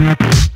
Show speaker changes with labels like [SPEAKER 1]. [SPEAKER 1] Yeah.